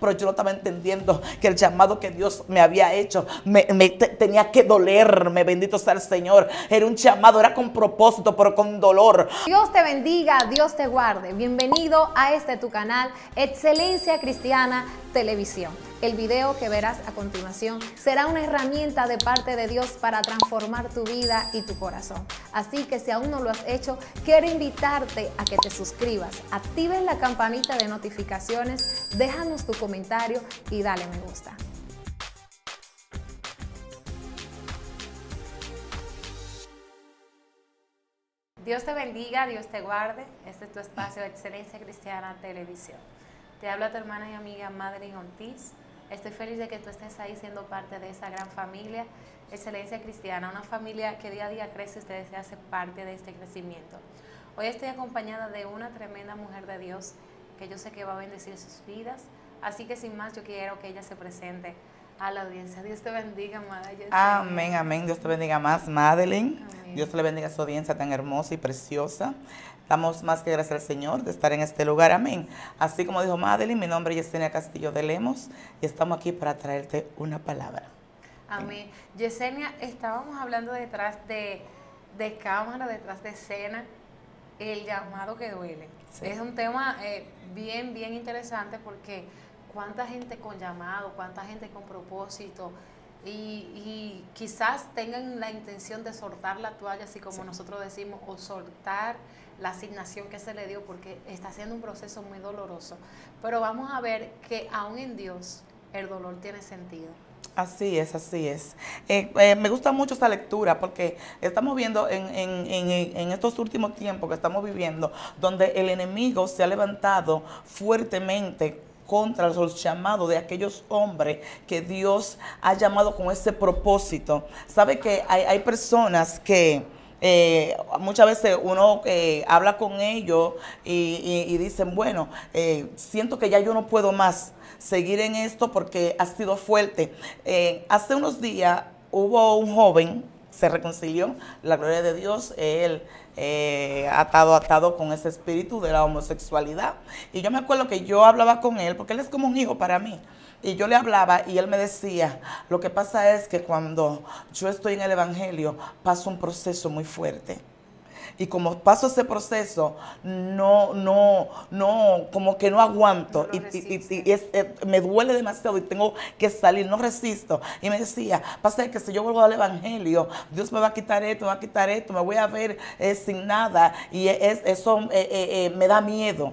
pero yo no estaba entendiendo que el llamado que Dios me había hecho me, tenía que dolerme, bendito sea el Señor. Era un llamado, era con propósito, pero con dolor. Dios te bendiga, Dios te guarde. Bienvenido a este tu canal, Excelencia Cristiana Televisión. El video que verás a continuación será una herramienta de parte de Dios para transformar tu vida y tu corazón. Así que si aún no lo has hecho, quiero invitarte a que te suscribas, actives la campanita de notificaciones, déjanos tu comentario y dale me gusta. Dios te bendiga, Dios te guarde. Este es tu espacio de Excelencia Cristiana Televisión. Te habla tu hermana y amiga Madeline Ortiz. Estoy feliz de que tú estés ahí siendo parte de esa gran familia, Excelencia Cristiana, una familia que día a día crece y ustedes se hacen parte de este crecimiento. Hoy estoy acompañada de una tremenda mujer de Dios que yo sé que va a bendecir sus vidas. Así que sin más, yo quiero que ella se presente a la audiencia. Dios te bendiga, Madeline. Amén, amén. Dios te bendiga más, Madeline. Dios te bendiga a su audiencia tan hermosa y preciosa. Damos más que gracias al Señor de estar en este lugar. Amén. Así como dijo Madeline, mi nombre es Yesenia Castillo de Lemos y estamos aquí para traerte una palabra. Amén. Yesenia, estábamos hablando detrás de, cámara, detrás de escena, el llamado que duele. Es un tema eh, bien, bien interesante porque cuánta gente con llamado, cuánta gente con propósito, y, quizás tengan la intención de soltar la toalla, así como nosotros decimos, o soltar la asignación que se le dio, porque está siendo un proceso muy doloroso. Pero vamos a ver que aún en Dios el dolor tiene sentido. Así es, así es. Eh, eh, me gusta mucho esta lectura porque estamos viendo en, en, estos últimos tiempos que estamos viviendo, donde el enemigo se ha levantado fuertemente contra los llamados de aquellos hombres que Dios ha llamado con ese propósito. Sabe que hay, personas que eh, muchas veces uno eh, habla con ellos y, dicen, bueno, eh, siento que ya yo no puedo más seguir en esto porque ha sido fuerte. hace unos días hubo un joven, se reconcilió, la gloria de Dios, él eh, atado, atado con ese espíritu de la homosexualidad. Y yo me acuerdo que yo hablaba con él, porque él es como un hijo para mí. Y yo le hablaba y él me decía, lo que pasa es que cuando yo estoy en el Evangelio, paso un proceso muy fuerte. Y como paso ese proceso, no, no, no, como que no aguanto. y, eh, me duele demasiado y tengo que salir, no resisto. Y me decía, pasa que si yo vuelvo al Evangelio, Dios me va a quitar esto, me va a quitar esto, me voy a ver eh, sin nada. Y es, eso eh, me da miedo.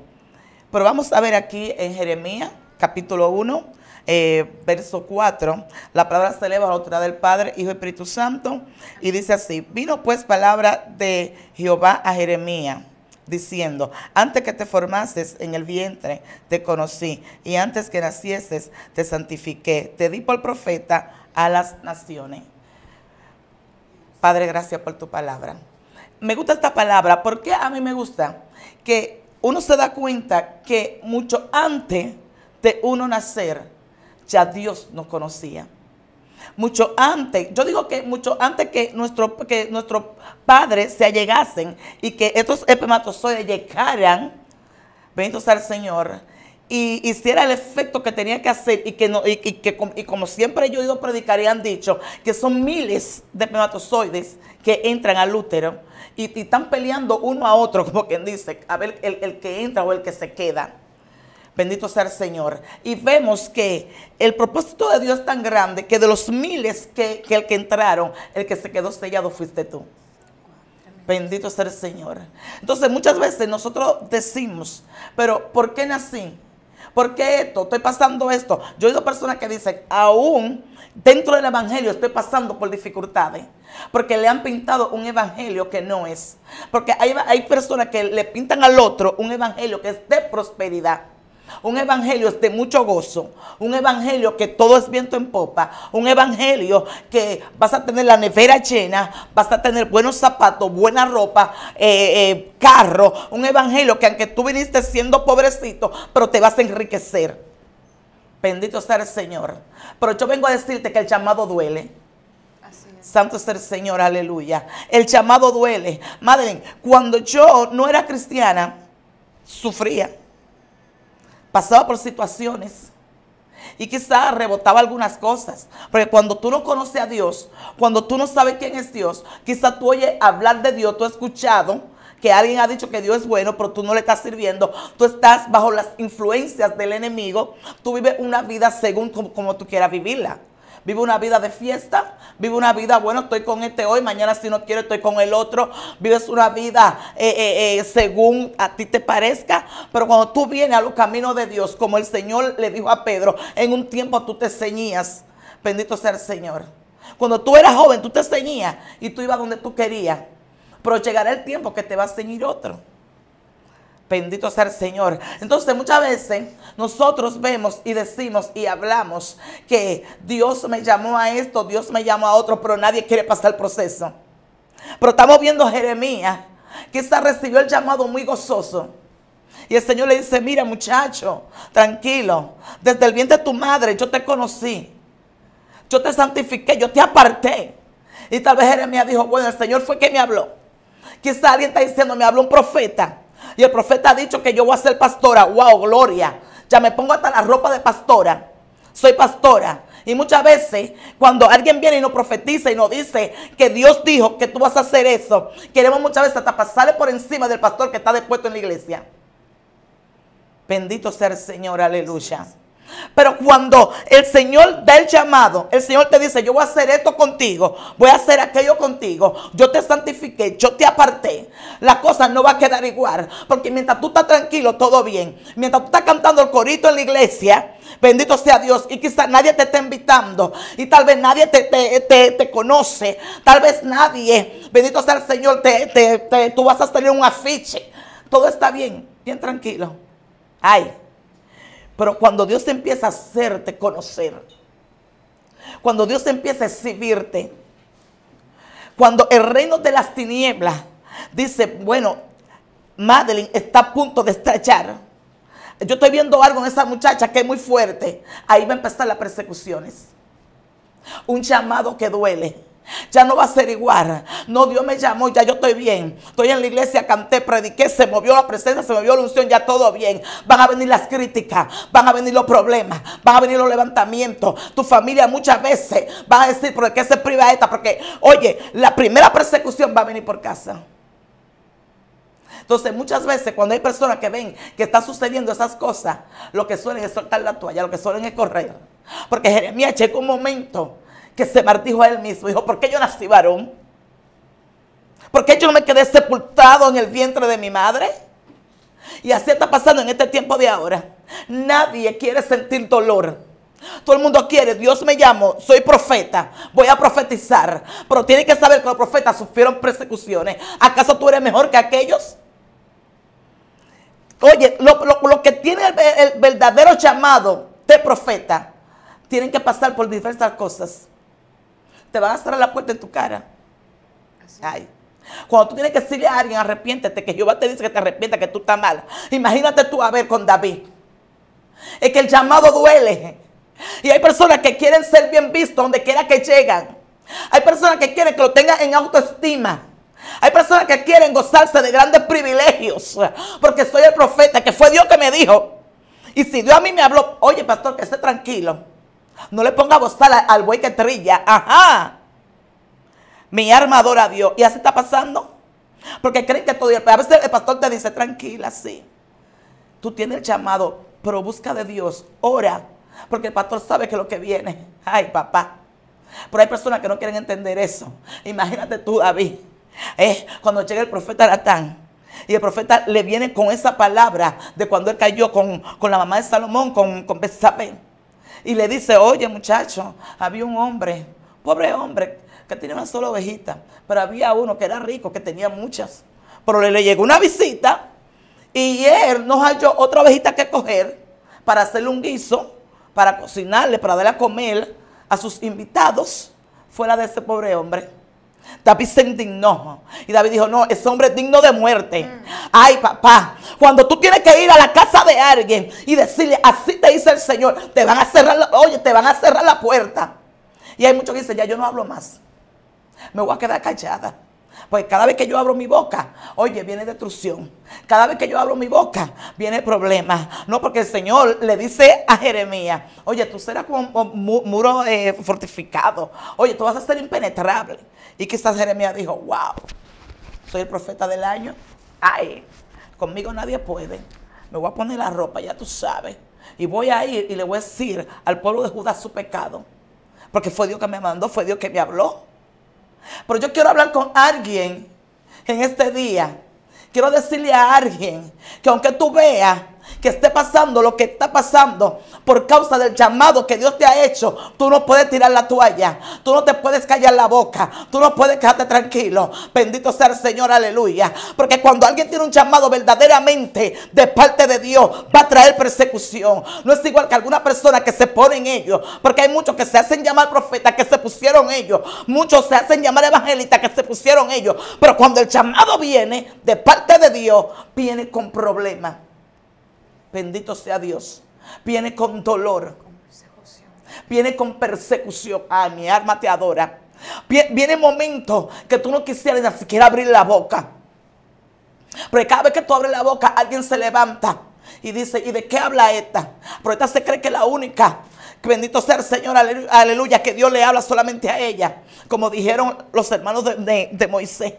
Pero vamos a ver aquí en Jeremías, capítulo 1 eh, verso 4, la palabra se eleva a la autoridad del Padre, Hijo y Espíritu Santo, y dice así, vino pues palabra de Jehová a Jeremías, diciendo, antes que te formases en el vientre, te conocí, y antes que nacieses, te santifiqué, te di por profeta a las naciones. Padre, gracias por tu palabra. Me gusta esta palabra, porque a mí me gusta que uno se da cuenta que mucho antes de uno nacer, ya Dios nos conocía. Mucho antes, yo digo que mucho antes que, nuestro, que nuestros padres se allegasen y que estos espermatozoides llegaran, bendito sea el Señor, y hiciera el efecto que tenía que hacer y que, no, y, que y como siempre yo he oído predicar y han dicho que son miles de espermatozoides que entran al útero y, están peleando uno a otro, como quien dice, a ver el, el que entra o el que se queda. Bendito sea el Señor. Y vemos que el propósito de Dios es tan grande que de los miles que, que, entraron, el que se quedó sellado fuiste tú. Bendito sea el Señor. Entonces muchas veces nosotros decimos, pero ¿por qué nací? ¿Por qué esto? Estoy pasando esto. Yo he oído personas que dicen, aún dentro del Evangelio estoy pasando por dificultades. Porque le han pintado un Evangelio que no es. Porque hay, hay personas que le pintan al otro un Evangelio que es de prosperidad. Un evangelio de mucho gozo. Un evangelio que todo es viento en popa. Un evangelio que vas a tener la nevera llena. Vas a tener buenos zapatos, buena ropa, eh, eh, carro. Un evangelio que aunque tú viniste siendo pobrecito, pero te vas a enriquecer. Bendito sea el Señor. Pero yo vengo a decirte que el llamado duele. Santo es el Señor, aleluya. El llamado duele. Madre, cuando yo no era cristiana, sufría pasaba por situaciones y quizá rebotaba algunas cosas. Porque cuando tú no conoces a Dios, cuando tú no sabes quién es Dios, quizá tú oyes hablar de Dios, tú has escuchado que alguien ha dicho que Dios es bueno, pero tú no le estás sirviendo. Tú estás bajo las influencias del enemigo. Tú vives una vida según como, tú quieras vivirla. Vive una vida de fiesta, vive una vida, bueno, estoy con este hoy, mañana si no quiero estoy con el otro. Vives una vida eh, eh, eh, según a ti te parezca, pero cuando tú vienes a los caminos de Dios, como el Señor le dijo a Pedro, en un tiempo tú te ceñías, bendito sea el Señor. Cuando tú eras joven, tú te ceñías y tú ibas donde tú querías, pero llegará el tiempo que te va a ceñir otro. Bendito sea el Señor. Entonces muchas veces nosotros vemos y decimos y hablamos que Dios me llamó a esto, Dios me llamó a otro, pero nadie quiere pasar el proceso. Pero estamos viendo a Jeremías, que esta recibió el llamado muy gozoso. Y el Señor le dice, mira muchacho, tranquilo, desde el vientre de tu madre yo te conocí, yo te santifiqué, yo te aparté. Y tal vez Jeremías dijo, bueno, el Señor fue que me habló. Quizá alguien está diciendo, me habló un profeta. Y el profeta ha dicho que yo voy a ser pastora. ¡Wow! Gloria. Ya me pongo hasta la ropa de pastora. Soy pastora. Y muchas veces cuando alguien viene y nos profetiza y nos dice que Dios dijo que tú vas a hacer eso, queremos muchas veces hasta pasarle por encima del pastor que está dispuesto en la iglesia. Bendito sea el Señor, aleluya. Pero cuando el Señor da el llamado, el Señor te dice, yo voy a hacer esto contigo, voy a hacer aquello contigo, yo te santifiqué, yo te aparté, la cosa no va a quedar igual. Porque mientras tú estás tranquilo, todo bien. Mientras tú estás cantando el corito en la iglesia, bendito sea Dios, y quizás nadie te está invitando, y tal vez nadie te, conoce, tal vez nadie, bendito sea el Señor, te, tú vas a tener un afiche. Todo está bien, bien tranquilo. Ay. Pero cuando Dios empieza a hacerte conocer, cuando Dios empieza a exhibirte, cuando el reino de las tinieblas dice, bueno, Madeline está a punto de estallar. Yo estoy viendo algo en esa muchacha que es muy fuerte. Ahí va a empezar las persecuciones. Un llamado que duele ya no va a ser igual. No, Dios me llamó, ya yo estoy bien. Estoy en la iglesia, canté, prediqué, se movió la presencia, se movió la unción, ya todo bien. Van a venir las críticas, van a venir los problemas, van a venir los levantamientos. Tu familia muchas veces va a decir, ¿por qué se priva esta? Porque, oye, la primera persecución va a venir por casa. Entonces, muchas veces cuando hay personas que ven que está sucediendo esas cosas, lo que suelen es soltar la toalla, lo que suelen es correr. Porque Jeremías llegó un momento que se martijo a él mismo. Dijo, ¿por qué yo nací varón? ¿Por qué yo no me quedé sepultado en el vientre de mi madre? Y así está pasando en este tiempo de ahora. Nadie quiere sentir dolor. Todo el mundo quiere, Dios me llamó, soy profeta, voy a profetizar. Pero tiene que saber que los profetas sufrieron persecuciones. ¿Acaso tú eres mejor que aquellos? Oye, lo, que tiene el, el verdadero llamado de profeta, tienen que pasar por diversas cosas te van a cerrar la puerta en tu cara. Ay. Cuando tú tienes que decirle a alguien, arrepiéntete, que Jehová te dice que te arrepienta, que tú estás mal. Imagínate tú a ver con David. Es que el llamado duele. Y hay personas que quieren ser bien vistos donde quiera que llegan. Hay personas que quieren que lo tengan en autoestima. Hay personas que quieren gozarse de grandes privilegios. Porque soy el profeta, que fue Dios que me dijo. Y si Dios a mí me habló, oye pastor, que esté tranquilo. No le ponga bozal al buey que trilla. Ajá. Mi arma adora a Dios. Y así está pasando. Porque creen que todo. A veces el pastor te dice, tranquila, sí. Tú tienes el llamado, pero busca de Dios. Ora. Porque el pastor sabe que lo que viene. Ay, papá. Pero hay personas que no quieren entender eso. Imagínate tú, David. Eh, cuando llega el profeta Natán. Y el profeta le viene con esa palabra de cuando él cayó con, la mamá de Salomón, con, con y le dice, oye muchacho, había un hombre, pobre hombre, que tenía una sola ovejita, pero había uno que era rico, que tenía muchas. Pero le, llegó una visita y él no halló otra ovejita que coger para hacerle un guiso, para cocinarle, para darle a comer a sus invitados. Fue la de ese pobre hombre. David se indignó. Y David dijo, no, ese hombre es digno de muerte. Ay, papá, cuando tú tienes que ir a la casa de alguien y decirle, así te dice el Señor, te van a cerrar, la, oye, te van a cerrar la puerta. Y hay muchos que dicen, ya yo no hablo más. Me voy a quedar callada. Pues cada vez que yo abro mi boca, oye, viene destrucción. Cada vez que yo abro mi boca, viene problema. No, porque el Señor le dice a Jeremías, oye, tú serás como un muro eh, fortificado. Oye, tú vas a ser impenetrable. Y quizás Jeremías dijo, wow, soy el profeta del año. Ay, conmigo nadie puede. Me voy a poner la ropa, ya tú sabes. Y voy a ir y le voy a decir al pueblo de Judá su pecado. Porque fue Dios que me mandó, fue Dios que me habló. Pero yo quiero hablar con alguien en este día. Quiero decirle a alguien que aunque tú veas que esté pasando lo que está pasando por causa del llamado que Dios te ha hecho, tú no puedes tirar la toalla, tú no te puedes callar la boca, tú no puedes quedarte tranquilo. Bendito sea el Señor, aleluya. Porque cuando alguien tiene un llamado verdaderamente de parte de Dios, va a traer persecución. No es igual que alguna persona que se pone en ellos, porque hay muchos que se hacen llamar profetas que se pusieron ellos, muchos se hacen llamar evangelistas que se pusieron ellos, pero cuando el llamado viene de parte de Dios, viene con problemas. Bendito sea Dios. Viene con dolor. Viene con persecución. Ah, mi alma te adora. Viene momento que tú no quisieras ni siquiera abrir la boca. Porque cada vez que tú abres la boca, alguien se levanta y dice, ¿y de qué habla esta? Pero esta se cree que es la única. Bendito sea el Señor, aleluya, que Dios le habla solamente a ella. Como dijeron los hermanos de, de Moisés.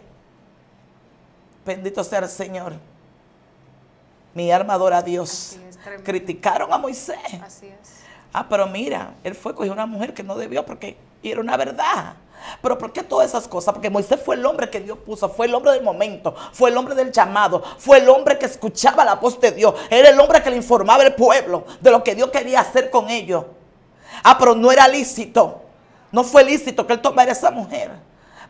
Bendito sea el Señor. Mi alma adora a Dios. Criticaron a Moisés. Así es. Ah, pero mira, él fue cogió una mujer que no debió porque era una verdad. Pero ¿por qué todas esas cosas? Porque Moisés fue el hombre que Dios puso, fue el hombre del momento, fue el hombre del llamado, fue el hombre que escuchaba la voz de Dios, era el hombre que le informaba al pueblo de lo que Dios quería hacer con ellos. Ah, pero no era lícito, no fue lícito que él tomara a esa mujer.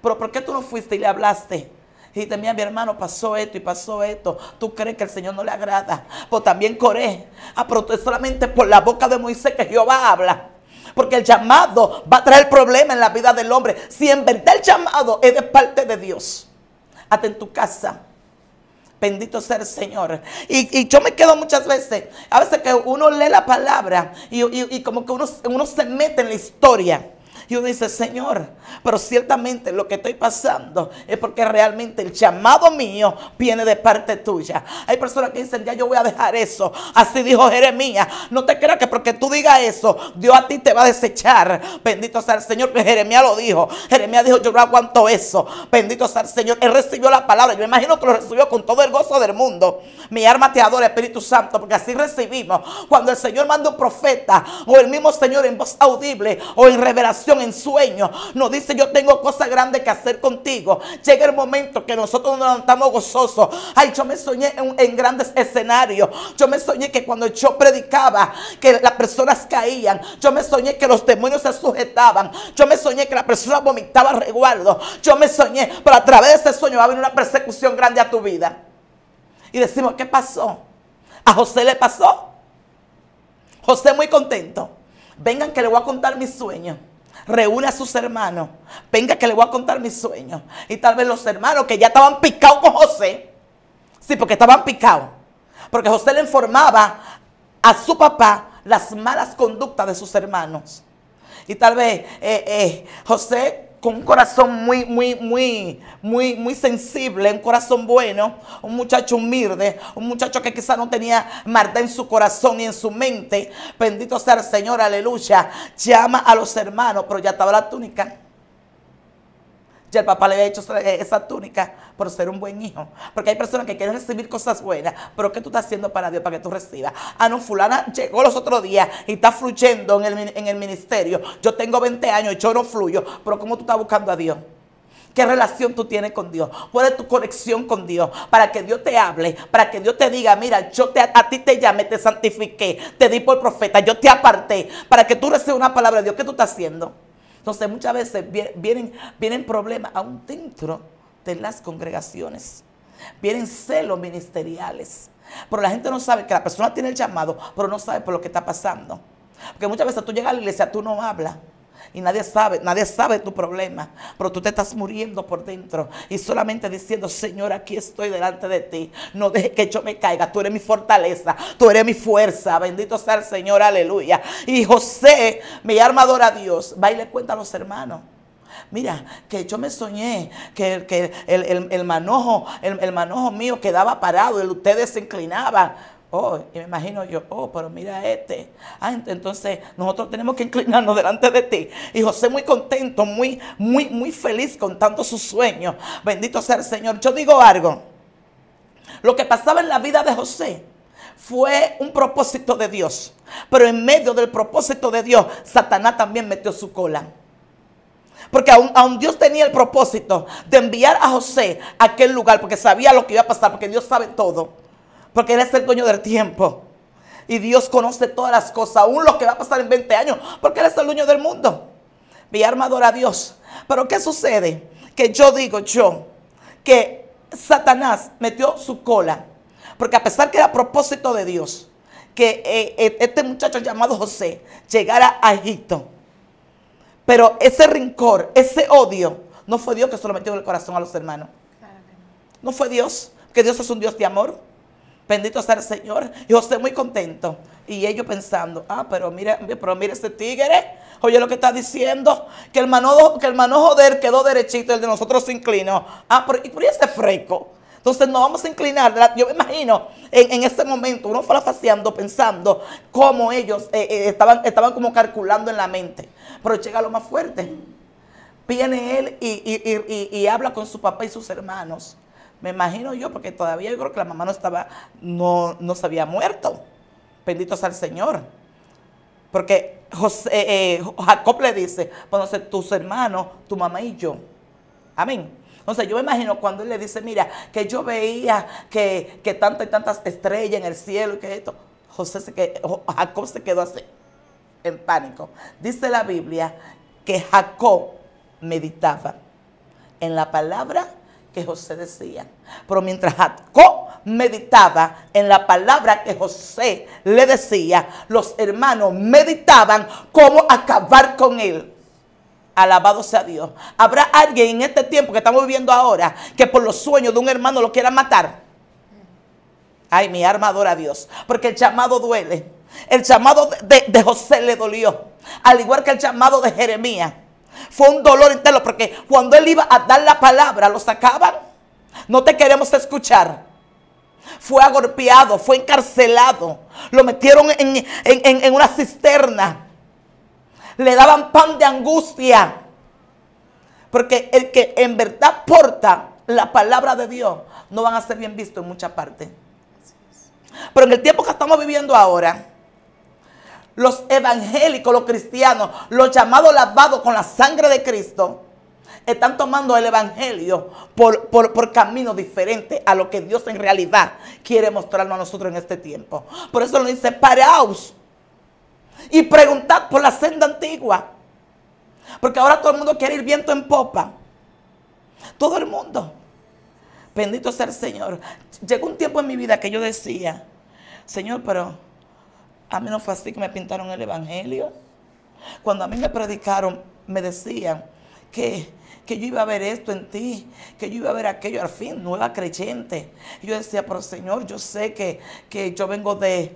Pero ¿por qué tú no fuiste y le hablaste? Y mira, mi hermano, pasó esto y pasó esto. Tú crees que el Señor no le agrada. Pues también Coré. Ah, pero solamente por la boca de Moisés que Jehová habla. Porque el llamado va a traer problemas en la vida del hombre. Si en verdad el llamado es de parte de Dios. Hasta en tu casa. Bendito sea el Señor. Y, yo me quedo muchas veces, a veces que uno lee la palabra y, como que uno, uno se mete en la historia. Y uno dice, Señor, pero ciertamente lo que estoy pasando es porque realmente el llamado mío viene de parte tuya. Hay personas que dicen, ya yo voy a dejar eso. Así dijo Jeremías. No te creas que porque tú digas eso, Dios a ti te va a desechar. Bendito sea el Señor, que Jeremías lo dijo. Jeremías dijo, yo no aguanto eso. Bendito sea el Señor. Él recibió la palabra. Yo me imagino que lo recibió con todo el gozo del mundo. Mi alma te adora, Espíritu Santo, porque así recibimos. Cuando el Señor manda un profeta o el mismo Señor en voz audible o en revelación en sueño nos dice yo tengo cosas grandes que hacer contigo. Llega el momento que nosotros nos levantamos gozosos. Ay, yo me soñé en, grandes escenarios. Yo me soñé que cuando yo predicaba que las personas caían. Yo me soñé que los demonios se sujetaban. Yo me soñé que la persona vomitaba resguardo. Yo me soñé, pero a través de ese sueño va a venir una persecución grande a tu vida. Y decimos, ¿qué pasó? A José le pasó. José muy contento. Vengan que le voy a contar mi sueño reúne a sus hermanos. Venga que le voy a contar mis sueños. Y tal vez los hermanos que ya estaban picados con José. Sí, porque estaban picados. Porque José le informaba a su papá las malas conductas de sus hermanos. Y tal vez eh, eh, José con un corazón muy, muy, muy, muy, muy sensible, un corazón bueno, un muchacho humilde, un muchacho que quizá no tenía maldad en su corazón ni en su mente. Bendito sea el Señor, aleluya. Llama a los hermanos, pero ya estaba la túnica. Ya el papá le había hecho esa túnica por ser un buen hijo. Porque hay personas que quieren recibir cosas buenas, pero ¿qué tú estás haciendo para Dios, para que tú recibas? Ah, no, fulana llegó los otros días y está fluyendo en el, en el ministerio. Yo tengo 20 años y yo no fluyo, pero ¿cómo tú estás buscando a Dios? ¿Qué relación tú tienes con Dios? ¿Cuál es tu conexión con Dios? Para que Dios te hable, para que Dios te diga, mira, yo te, a ti te llamé, te santifiqué, te di por profeta, yo te aparté, para que tú recibas una palabra de Dios. ¿Qué tú estás haciendo? Entonces muchas veces vienen, vienen problemas aún dentro de las congregaciones. Vienen celos ministeriales. Pero la gente no sabe que la persona tiene el llamado, pero no sabe por lo que está pasando. Porque muchas veces tú llegas a la iglesia, tú no hablas y nadie sabe, nadie sabe tu problema, pero tú te estás muriendo por dentro y solamente diciendo, Señor, aquí estoy delante de ti, no deje que yo me caiga, tú eres mi fortaleza, tú eres mi fuerza, bendito sea el Señor, aleluya. Y José, mi armador a Dios, va y le cuenta a los hermanos. Mira, que yo me soñé que, que el, manojo, el, manojo mío quedaba parado y ustedes se inclinaban. Oh, y me imagino yo, oh, pero mira este. Ah, entonces nosotros tenemos que inclinarnos delante de ti. Y José muy contento, muy, muy, muy feliz contando sus sueños. Bendito sea el Señor. Yo digo algo. Lo que pasaba en la vida de José fue un propósito de Dios. Pero en medio del propósito de Dios, Satanás también metió su cola. Porque aún, Dios tenía el propósito de enviar a José a aquel lugar, porque sabía lo que iba a pasar, porque Dios sabe todo. Porque Él es el dueño del tiempo. Y Dios conoce todas las cosas, aún lo que va a pasar en 20 años, porque Él es el dueño del mundo. Mi alma adora a Dios. Pero ¿qué sucede? Que yo digo yo, que Satanás metió su cola. Porque a pesar que era propósito de Dios, que eh, eh, este muchacho llamado José llegara a Egipto, pero ese rencor, ese odio, no fue Dios que se lo metió en el corazón a los hermanos. No fue Dios, que Dios es un Dios de amor. Bendito sea el Señor. Y José muy contento. Y ellos pensando, ah, pero mire, pero mire ese tigre. Oye lo que está diciendo. Que el manojo, que el manojo de quedó derechito, el de nosotros se inclinó. Ah, pero, ¿y por ese fresco? Entonces nos vamos a inclinar. Yo me imagino en, en ese momento, uno fue faciando pensando cómo ellos eh, eh, estaban, estaban como calculando en la mente. Pero llega lo más fuerte. Viene él y, habla con su papá y sus hermanos. Me imagino yo, porque todavía yo creo que la mamá no estaba, no, no se había muerto. Bendito sea el Señor. Porque José, eh, Jacob le dice, bueno, tus hermanos, tu mamá y yo. Amén. Sea, yo me imagino cuando él le dice, mira, que yo veía que, que tantas y tantas estrellas en el cielo y que esto. José se Jacob se quedó así, en pánico. Dice la Biblia que Jacob meditaba en la palabra que José decía. Pero mientras Jacob meditaba en la palabra que José le decía, los hermanos meditaban cómo acabar con él. Alabado sea Dios. ¿Habrá alguien en este tiempo que estamos viviendo ahora que por los sueños de un hermano lo quiera matar? Ay, mi arma adora a Dios. Porque el llamado duele. El llamado de, José le dolió. Al igual que el llamado de Jeremías. Fue un dolor interno porque cuando él iba a dar la palabra lo sacaban. No te queremos escuchar. Fue agolpeado, fue encarcelado. Lo metieron en, en una cisterna le daban pan de angustia. Porque el que en verdad porta la palabra de Dios no van a ser bien vistos en muchas partes. Pero en el tiempo que estamos viviendo ahora, los evangélicos, los cristianos, los llamados lavados con la sangre de Cristo, están tomando el evangelio por, por, por caminos diferentes a lo que Dios en realidad quiere mostrarnos a nosotros en este tiempo. Por eso nos dice, paraos y preguntad por la senda antigua. Porque ahora todo el mundo quiere ir viento en popa. Todo el mundo. Bendito sea el Señor. Llegó un tiempo en mi vida que yo decía, Señor, pero a mí no fue así que me pintaron el Evangelio. Cuando a mí me predicaron, me decían que que yo iba a ver esto en ti, que yo iba a ver aquello al fin, nueva creyente. Yo decía, pero Señor, yo sé que, que yo vengo de,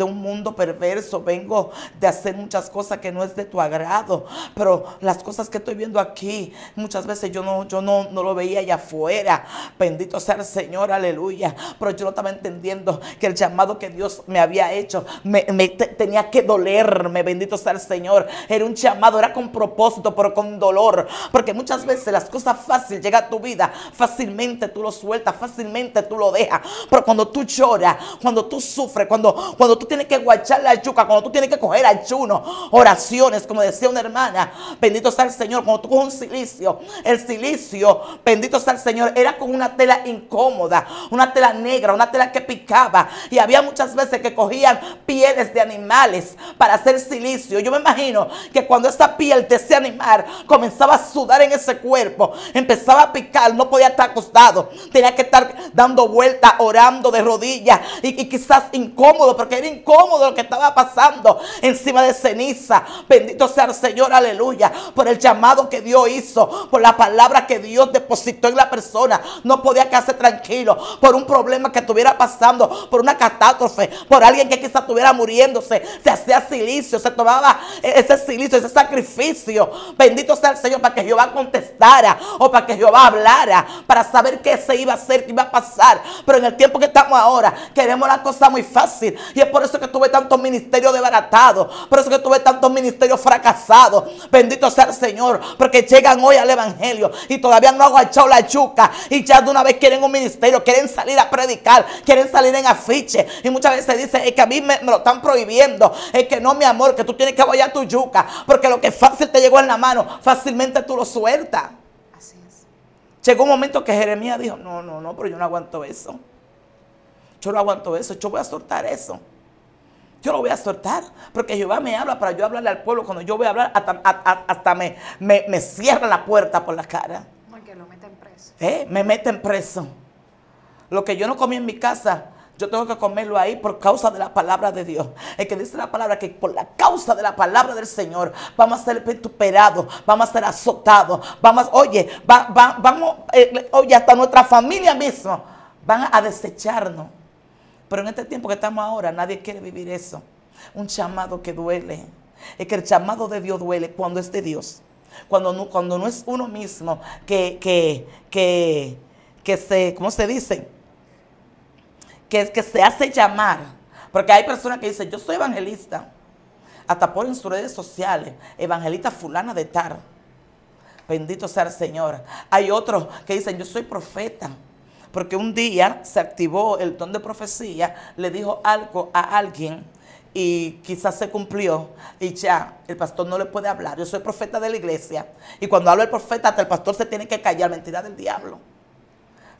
un mundo perverso, vengo de hacer muchas cosas que no es de tu agrado, pero las cosas que estoy viendo aquí, muchas veces yo no, yo no, no lo veía allá afuera. Bendito sea el Señor, aleluya. Pero yo no estaba entendiendo que el llamado que Dios me había hecho me, tenía que dolerme, bendito sea el Señor. Era un llamado, era con propósito, pero con dolor, porque muchas veces las cosas fáciles llegan a tu vida, fácilmente tú lo sueltas, fácilmente tú lo dejas. Pero cuando tú lloras, cuando tú sufres, cuando, cuando tú tienes que guachar la yuca, cuando tú tienes que coger ayuno, oraciones, como decía una hermana, bendito sea el Señor, cuando tú coges un silicio, el silicio, bendito sea el Señor, era con una tela incómoda, una tela negra, una tela que picaba. Y había muchas veces que cogían pieles de animales para hacer silicio. Yo me imagino que cuando esa piel de ese animal comenzaba a sudar en ese cuerpo. Empezaba a picar, no podía estar acostado. Tenía que estar dando vueltas, orando de rodillas. Y, quizás incómodo, porque era incómodo lo que estaba pasando encima de ceniza. Bendito sea el Señor, aleluya. Por el llamado que Dios hizo, por la palabra que Dios depositó en la persona. No podía quedarse tranquilo por un problema que estuviera pasando, por una catástrofe, por alguien que quizás estuviera muriéndose. Se hacía silicio, se tomaba ese silicio, ese sacrificio. Bendito sea el Señor para que Jehová o para que Jehová hablara, para saber qué se iba a hacer, qué iba a pasar. Pero en el tiempo que estamos ahora, queremos la cosa muy fácil. Y es por eso que tuve tantos ministerios desbaratados, por eso que tuve tantos ministerios fracasados. Bendito sea el Señor, porque llegan hoy al Evangelio y todavía no han echado la chuca y ya de una vez quieren un ministerio, quieren salir a predicar, quieren salir en afiche. Y muchas veces dicen, es que a mí me, lo están prohibiendo, es que no, mi amor, que tú tienes que a tu yuca, porque lo que fácil te llegó en la mano, fácilmente tú lo sueltas. Así es. Llegó un momento que Jeremías dijo, no, no, no, pero yo no aguanto eso. Yo no aguanto eso, yo voy a soltar eso. Yo lo voy a soltar, porque Jehová me habla para yo hablarle al pueblo. Cuando yo voy a hablar, hasta, me, me, cierra la puerta por la cara. Porque lo meten preso. ¿Eh? Me meten preso. Lo que yo no comí en mi casa, yo tengo que comerlo ahí por causa de la palabra de Dios. Es que dice la palabra que por la causa de la palabra del Señor vamos a ser vituperados, vamos a ser azotados, vamos, oye, vamos, eh, oye, hasta nuestra familia misma van a desecharnos. Pero en este tiempo que estamos ahora, nadie quiere vivir eso. Un llamado que duele. Es que el llamado de Dios duele cuando es de Dios. Cuando no, cuando no es uno mismo que, que, que, que se, ¿cómo se dice? Que, que se hace llamar. Porque hay personas que dicen, yo soy evangelista. Hasta ponen sus redes sociales, evangelista fulana de tar. Bendito sea el Señor. Hay otros que dicen, yo soy profeta. Porque un día se activó el don de profecía, le dijo algo a alguien y quizás se cumplió y ya el pastor no le puede hablar. Yo soy profeta de la iglesia y cuando habla el profeta hasta el pastor se tiene que callar, mentira del diablo.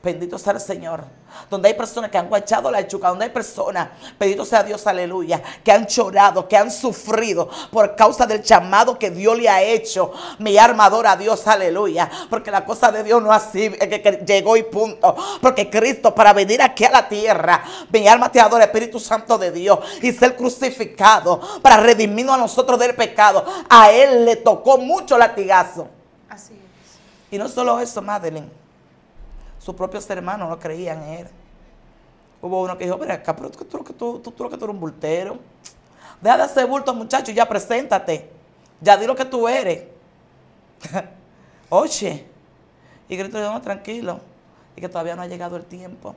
Bendito sea el Señor. Donde hay personas que han guachado la chuca, donde hay personas, bendito sea Dios, aleluya, que han llorado, que han sufrido por causa del llamado que Dios le ha hecho. Mi armador a Dios, aleluya. Porque la cosa de Dios no así, que, llegó y punto. Porque Cristo, para venir aquí a la tierra, mi alma te adora, Espíritu Santo de Dios, y ser crucificado para redimirnos a nosotros del pecado. A Él le tocó mucho latigazo. Así es. Y no solo eso, Madeline sus propios hermanos no creían en él. Hubo uno que dijo, mira, acá, pero tú, tú, tú, tú, tú, eres un bultero. Deja de hacer bulto, muchacho, ya preséntate. Ya di lo que tú eres. Oye. Y grito, no, tranquilo. Y que todavía no ha llegado el tiempo.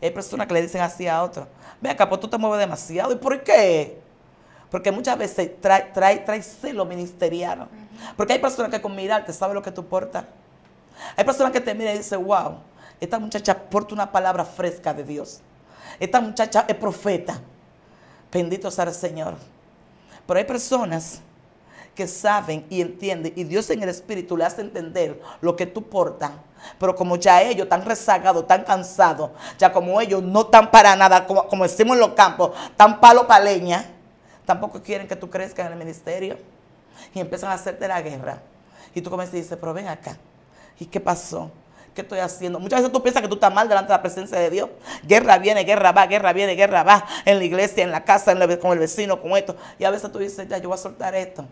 hay personas que le dicen así a otros. Ve acá, pues tú te mueves demasiado. ¿Y por qué? Porque muchas veces trae, trae, trae celo ministerial. Porque hay personas que con mirarte saben lo que tú portas. Hay personas que te miran y dicen, wow, esta muchacha porta una palabra fresca de Dios. Esta muchacha es profeta. Bendito sea el Señor. Pero hay personas que saben y entienden y Dios en el Espíritu le hace entender lo que tú portas. Pero como ya ellos están rezagados, están cansados, ya como ellos no están para nada, como, como decimos en los campos, tan palo para leña, tampoco quieren que tú crezcas en el ministerio. Y empiezan a hacerte la guerra. Y tú comienzas y dices, pero ven acá. ¿Y qué pasó? ¿Qué estoy haciendo? Muchas veces tú piensas que tú estás mal delante de la presencia de Dios. Guerra viene, guerra va, guerra viene, guerra va. En la iglesia, en la casa, con el vecino, con esto. Y a veces tú dices, ya, yo voy a soltar esto.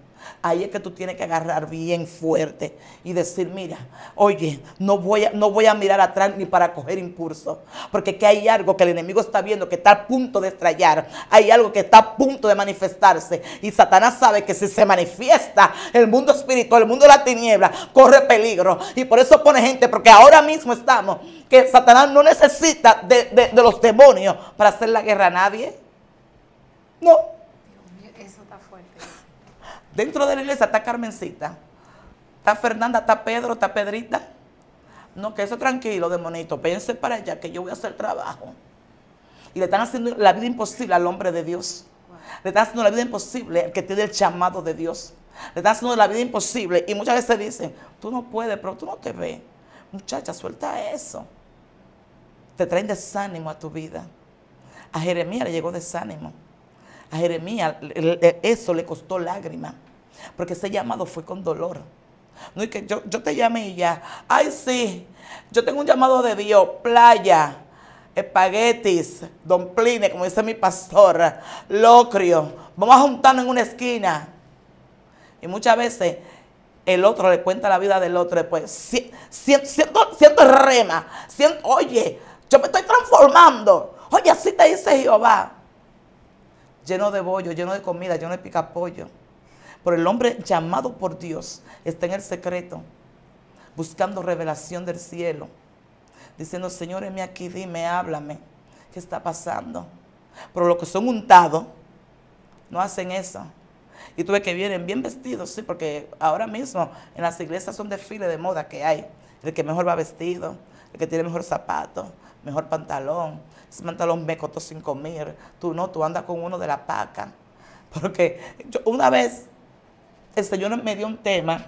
Ahí es que tú tienes que agarrar bien fuerte y decir, mira, oye, no voy a, no voy a mirar atrás ni para coger impulso. Porque que hay algo que el enemigo está viendo que está a punto de estrellar. Hay algo que está a punto de manifestarse. Y Satanás sabe que si se manifiesta el mundo espiritual, el mundo de la tiniebla, corre peligro. Y por eso pone gente, porque ahora mismo estamos, que Satanás no necesita de, de los demonios para hacer la guerra a nadie. No. Dentro de la iglesia está Carmencita, está Fernanda, está Pedro, está Pedrita. No, que eso tranquilo, demonito, pense para allá que yo voy a hacer trabajo. Y le están haciendo la vida imposible al hombre de Dios. Le están haciendo la vida imposible al que tiene el llamado de Dios. Le están haciendo la vida imposible. Y muchas veces dicen, tú no puedes, pero tú no te ves. Muchacha, suelta eso. Te traen desánimo a tu vida. A Jeremías le llegó desánimo. A Jeremías eso le costó lágrimas, porque ese llamado fue con dolor. No es que yo, yo te llamé y ya, ay sí, yo tengo un llamado de Dios, playa, espaguetis, domplines, como dice mi pastor, locrio, vamos a juntarnos en una esquina. Y muchas veces el otro le cuenta la vida del otro después. Siento, siento, rema, oye, yo me estoy transformando. Oye, así te dice Jehová lleno de bollo, lleno de comida, lleno de picapollo. Pero el hombre llamado por Dios está en el secreto, buscando revelación del cielo, diciendo, Señor, heme aquí, dime, háblame, ¿qué está pasando? Pero los que son untados no hacen eso. Y tú ves que vienen bien vestidos, sí, porque ahora mismo en las iglesias son desfiles de moda que hay. El que mejor va vestido, el que tiene mejor zapato, mejor pantalón. Ese pantalón me costó 5 mil. Tú no, tú andas con uno de la paca. Porque una vez el Señor me dio un tema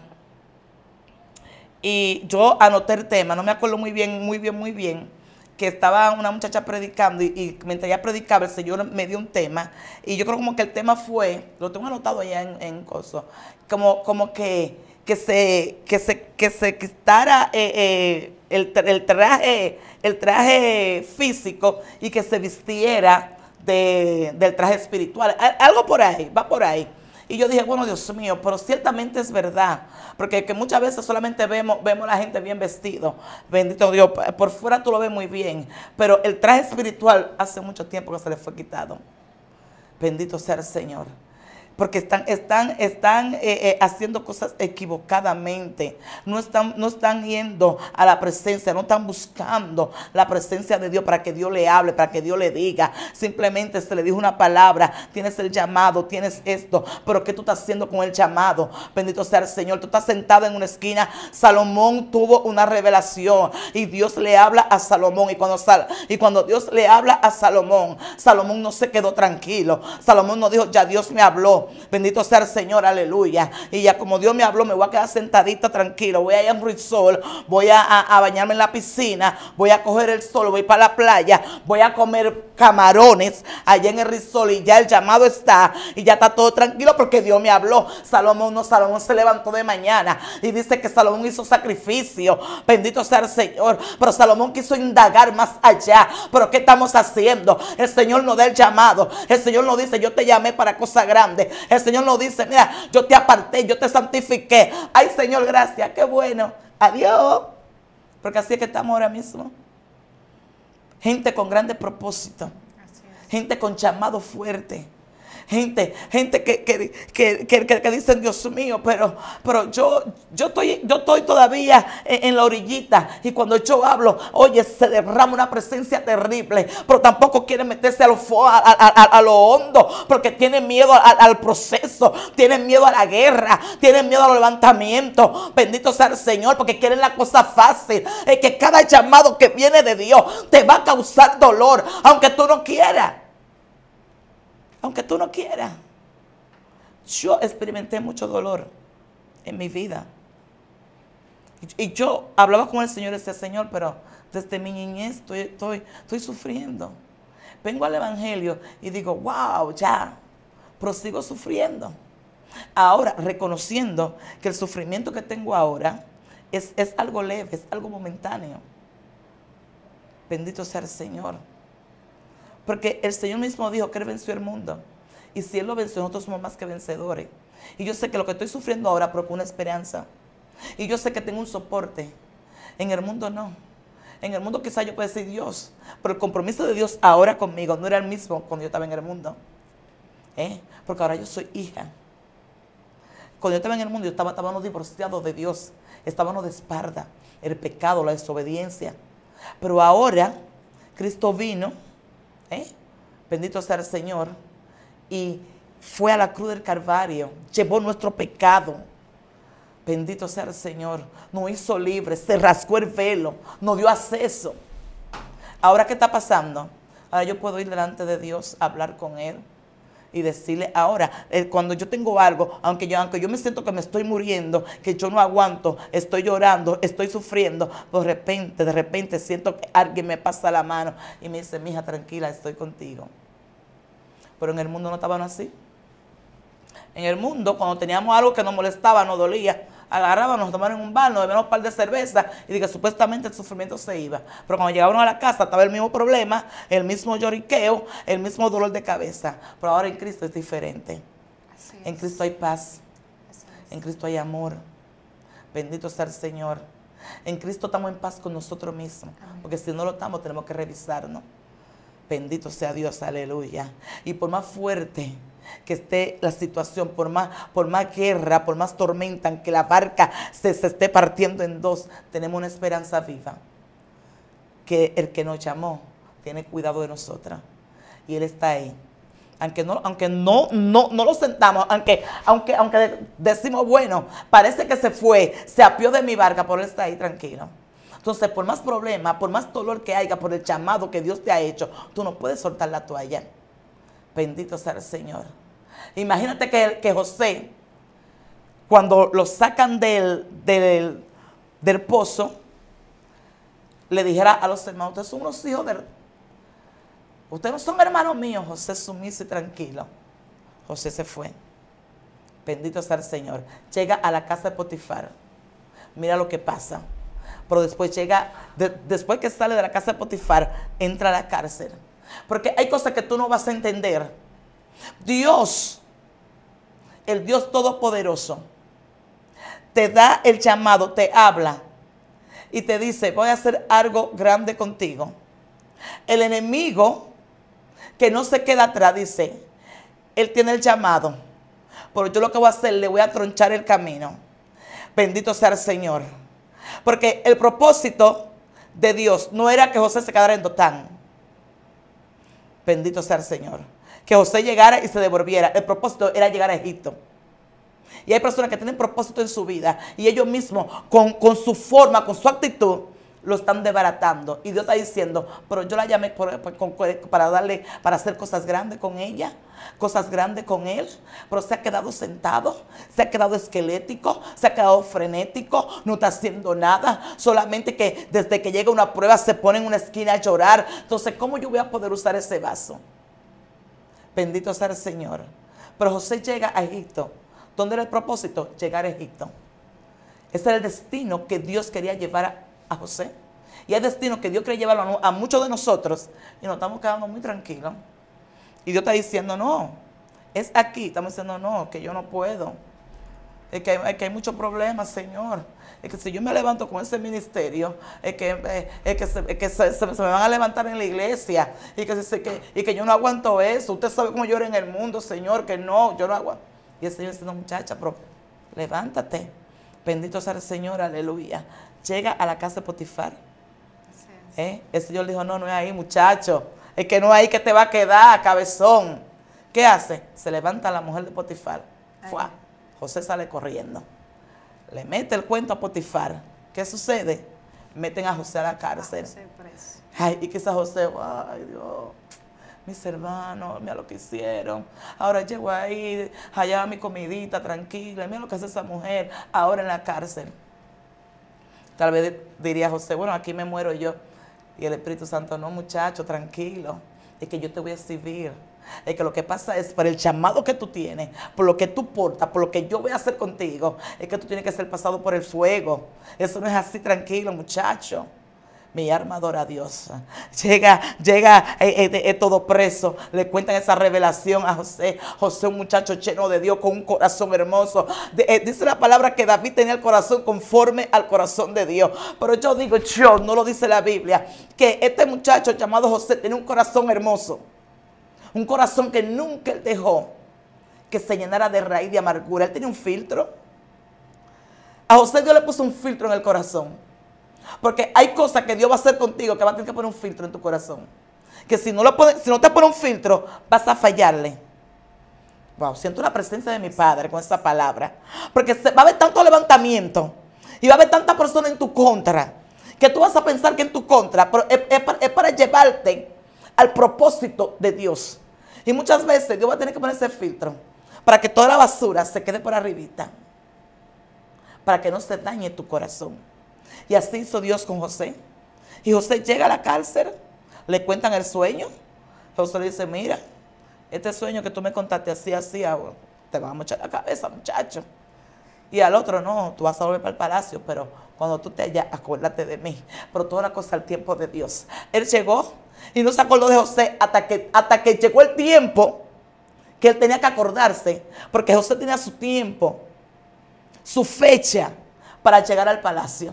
y yo anoté el tema, no me acuerdo muy bien, muy bien, muy bien, que estaba una muchacha predicando y, mientras ella predicaba el Señor me dio un tema y yo creo como que el tema fue, lo tengo anotado allá en, en Coso, como, como que, que, se, que, se, que se quitara eh, eh, el, el, traje, el traje físico y que se vistiera del traje espiritual. Algo por ahí, va por ahí. Y yo dije, bueno, Dios mío, pero ciertamente es verdad. Porque que muchas veces solamente vemos, vemos a la gente bien vestido. Bendito Dios, por fuera tú lo ves muy bien. Pero el traje espiritual hace mucho tiempo que se le fue quitado. Bendito sea el Señor porque están, están, están eh, eh, haciendo cosas equivocadamente, no están, no están yendo a la presencia, no están buscando la presencia de Dios para que Dios le hable, para que Dios le diga. Simplemente se le dijo una palabra, tienes el llamado, tienes esto, pero ¿qué tú estás haciendo con el llamado? Bendito sea el Señor, tú estás sentado en una esquina, Salomón tuvo una revelación y Dios le habla a Salomón y cuando, sal, y cuando Dios le habla a Salomón, Salomón no se quedó tranquilo, Salomón no dijo, ya Dios me habló, Bendito sea el Señor, aleluya. Y ya como Dios me habló, me voy a quedar sentadita tranquilo. Voy a ir a voy a, bañarme en la piscina, voy a coger el sol, voy para la playa, voy a comer camarones allá en el resort y ya el llamado está y ya está todo tranquilo porque Dios me habló. Salomón no, Salomón se levantó de mañana y dice que Salomón hizo sacrificio. Bendito sea el Señor. Pero Salomón quiso indagar más allá. Pero ¿qué estamos haciendo? El Señor nos da el llamado. El Señor nos dice, yo te llamé para cosas grandes. El Señor nos dice, mira, yo te aparté, yo te santifiqué. Ay, Señor, gracias, qué bueno. Adiós. Porque así es que estamos ahora mismo. Gente con grandes propósitos. Gente con llamado fuerte gente, gente que, que, que, dicen, Dios mío, pero, pero yo, yo, estoy, yo estoy todavía en, la orillita y cuando yo hablo, oye, se derrama una presencia terrible, pero tampoco quieren meterse a lo, a, lo hondo porque tienen miedo al proceso, tienen miedo a la guerra, tienen miedo al levantamiento. Bendito sea el Señor porque quieren la cosa fácil. Es que cada llamado que viene de Dios te va a causar dolor, aunque tú no quieras aunque tú no quieras. Yo experimenté mucho dolor en mi vida. Y yo hablaba con el Señor y decía, Señor, pero desde mi niñez estoy, estoy, estoy sufriendo. Vengo al Evangelio y digo, wow, ya, prosigo sufriendo. Ahora, reconociendo que el sufrimiento que tengo ahora es, es algo leve, es algo momentáneo. Bendito sea el Señor. Porque el Señor mismo dijo que Él venció el mundo. Y si Él lo venció, nosotros somos más que vencedores. Y yo sé que lo que estoy sufriendo ahora provoca una esperanza. Y yo sé que tengo un soporte. En el mundo no. En el mundo quizá yo pueda decir Dios. Pero el compromiso de Dios ahora conmigo no era el mismo cuando yo estaba en el mundo. ¿Eh? Porque ahora yo soy hija. Cuando yo estaba en el mundo, yo estaba, estábamos divorciados de Dios. Estábamos de espalda. El pecado, la desobediencia. Pero ahora Cristo vino ¿Eh? Bendito sea el Señor. Y fue a la cruz del Calvario, llevó nuestro pecado. Bendito sea el Señor. Nos hizo libres, se rascó el velo, nos dio acceso. Ahora, ¿qué está pasando? Ahora yo puedo ir delante de Dios a hablar con Él y decirle ahora, eh, cuando yo tengo algo, aunque yo, aunque yo me siento que me estoy muriendo, que yo no aguanto, estoy llorando, estoy sufriendo, de repente, de repente siento que alguien me pasa la mano y me dice, mija, tranquila, estoy contigo. Pero en el mundo no estaban así. En el mundo, cuando teníamos algo que nos molestaba, nos dolía, agarraban, nos tomaron un bar, nos bebíamos un par de cerveza y que supuestamente el sufrimiento se iba. Pero cuando llegaban a la casa estaba el mismo problema, el mismo lloriqueo, el mismo dolor de cabeza. Pero ahora en Cristo es diferente. en Cristo hay paz. En Cristo hay amor. Bendito sea el Señor. En Cristo estamos en paz con nosotros mismos. Porque si no lo estamos, tenemos que revisarnos. Bendito sea Dios, aleluya. Y por más fuerte que esté la situación, por más, por más guerra, por más tormenta, en que la barca se, se esté partiendo en dos, tenemos una esperanza viva. Que el que nos llamó tiene cuidado de nosotras. Y Él está ahí. Aunque no, aunque no, no, no lo sentamos, aunque, aunque, aunque decimos, bueno, parece que se fue, se apió de mi barca, pero Él está ahí tranquilo. Entonces, por más problemas, por más dolor que haya, por el llamado que Dios te ha hecho, tú no puedes soltar la toalla. Bendito sea el Señor. Imagínate que, que José, cuando lo sacan del, del, del pozo, le dijera a los hermanos, ustedes son unos hijos de... Ustedes no son hermanos míos, José sumiso y tranquilo. José se fue. Bendito sea el Señor. Llega a la casa de Potifar. Mira lo que pasa. Pero después llega, después que sale de la casa de Potifar, entra a la cárcel. Porque hay cosas que tú no vas a entender. Dios, el Dios Todopoderoso, te da el llamado, te habla y te dice, voy a hacer algo grande contigo. El enemigo que no se queda atrás dice, él tiene el llamado, pero yo lo que voy a hacer, le voy a tronchar el camino. Bendito sea el Señor. Porque el propósito de Dios no era que José se quedara en Dotán. Bendito sea el Señor. Que José llegara y se devolviera. El propósito era llegar a Egipto. Y hay personas que tienen propósito en su vida y ellos mismos, con, su forma, con su actitud, lo están desbaratando. Y Dios está diciendo, pero yo la llamé para darle, para hacer cosas grandes con ella, cosas grandes con él. Pero se ha quedado sentado, se ha quedado esquelético, se ha quedado frenético, no está haciendo nada. Solamente que desde que llega una prueba se pone en una esquina a llorar. Entonces, ¿cómo yo voy a poder usar ese vaso? Bendito sea el Señor. Pero José llega a Egipto ¿Dónde era el propósito? Llegar a Egipto. Ese era el destino que Dios quería llevar a, José. Y el destino que Dios quería llevarlo a, muchos de nosotros. Y nos estamos quedando muy tranquilos. Y Dios está diciendo, no, es aquí. Estamos diciendo, no, que yo no puedo. Es que, hay, hay muchos problemas, Señor. Es que si yo me levanto con ese ministerio, es que, eh, es que, se, se, me van a levantar en la iglesia y que, que, y que yo no aguanto eso. Usted sabe cómo era en el mundo, Señor, que no, yo no aguanto. Y el Señor dice, no muchacha, pero levántate. Bendito sea el Señor, aleluya. Llega a la casa de Potifar. ¿Eh? El Señor dijo, no, no es ahí, muchacho. Es que no es ahí que te va a quedar, cabezón. ¿Qué hace? Se levanta la mujer de Potifar. José sale corriendo. Le mete el cuento a Potifar. ¿Qué sucede? Meten a José a la cárcel. Ay, y quizás José, ay Dios mis hermanos, mira lo que hicieron. Ahora llego ahí, allá mi comidita tranquila, mira lo que hace esa mujer ahora en la cárcel. Tal vez diría José, bueno, aquí me muero yo. Y el Espíritu Santo, no muchacho, tranquilo, es que yo te voy a servir. Es que lo que pasa es por el llamado que tú tienes, por lo que tú portas, por lo que yo voy a hacer contigo, es que tú tienes que ser pasado por el fuego. Eso no es así tranquilo, muchacho mi alma adora a Dios. Llega, llega eh, eh, eh, todo preso. Le cuentan esa revelación a José. José, un muchacho lleno de Dios con un corazón hermoso. dice la palabra que David tenía el corazón conforme al corazón de Dios. Pero yo digo, yo, no lo dice la Biblia, que este muchacho llamado José tiene un corazón hermoso. Un corazón que nunca él dejó que se llenara de raíz de amargura. Él tenía un filtro. A José Dios le puso un filtro en el corazón. Porque hay cosas que Dios va a hacer contigo que va a tener que poner un filtro en tu corazón. Que si no, lo si no te pone un filtro, vas a fallarle. Wow, siento la presencia de mi Padre con esa palabra. Porque va a haber tanto levantamiento y va a haber tanta persona en tu contra que tú vas a pensar que en tu contra, pero es, para, llevarte al propósito de Dios. Y muchas veces Dios va a tener que poner ese filtro para que toda la basura se quede por arribita. Para que no se dañe tu corazón. Y así hizo Dios con José. Y José llega a la cárcel, le cuentan el sueño. José le dice, mira, este sueño que tú me contaste así, así, ah, te va a mochar la cabeza, muchacho. Y al otro, no, tú vas a volver para el palacio, pero cuando tú te hallas, acuérdate de mí. Pero toda la cosa al tiempo de Dios. Él llegó y no se acordó de José hasta que, hasta que llegó el tiempo que él tenía que acordarse, porque José tenía su tiempo, su fecha para llegar al palacio.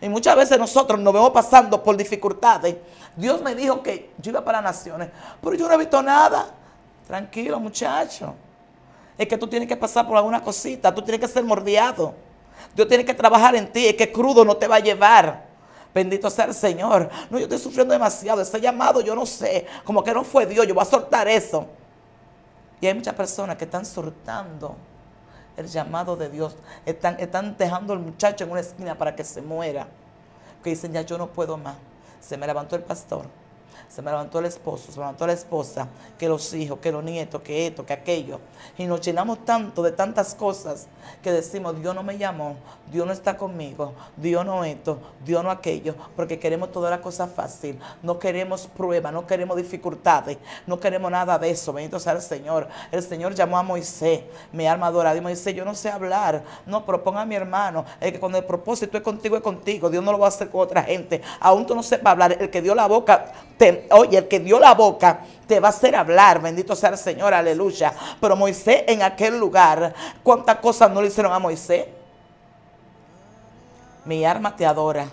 Y muchas veces nosotros nos vemos pasando por dificultades. Dios me dijo que yo iba para las naciones, pero yo no he visto nada. Tranquilo, muchacho. Es que tú tienes que pasar por alguna cosita, tú tienes que ser mordiado. Dios tiene que trabajar en ti, es que crudo no te va a llevar. Bendito sea el Señor. No, yo estoy sufriendo demasiado. Ese llamado, yo no sé. Como que no fue Dios. Yo voy a soltar eso. Y hay muchas personas que están soltando el llamado de Dios. Están, están dejando al muchacho en una esquina para que se muera. Que dicen, ya yo no puedo más. Se me levantó el pastor se me levantó el esposo, se me levantó la esposa, que los hijos, que los nietos, que esto, que aquello. Y nos llenamos tanto de tantas cosas que decimos, Dios no me llamó, Dios no está conmigo, Dios no esto, Dios no aquello, porque queremos toda la cosa fácil, no queremos pruebas, no queremos dificultades, no queremos nada de eso. Bendito sea el Señor. El Señor llamó a Moisés, mi alma adorada, y Moisés, yo no sé hablar, no, proponga a mi hermano, el que cuando el propósito es contigo, es contigo, Dios no lo va a hacer con otra gente, aún tú no sepas hablar, el que dio la boca te, oye, el que dio la boca te va a hacer hablar, bendito sea el Señor, aleluya. Pero Moisés en aquel lugar, ¿cuántas cosas no le hicieron a Moisés? Mi arma te adora.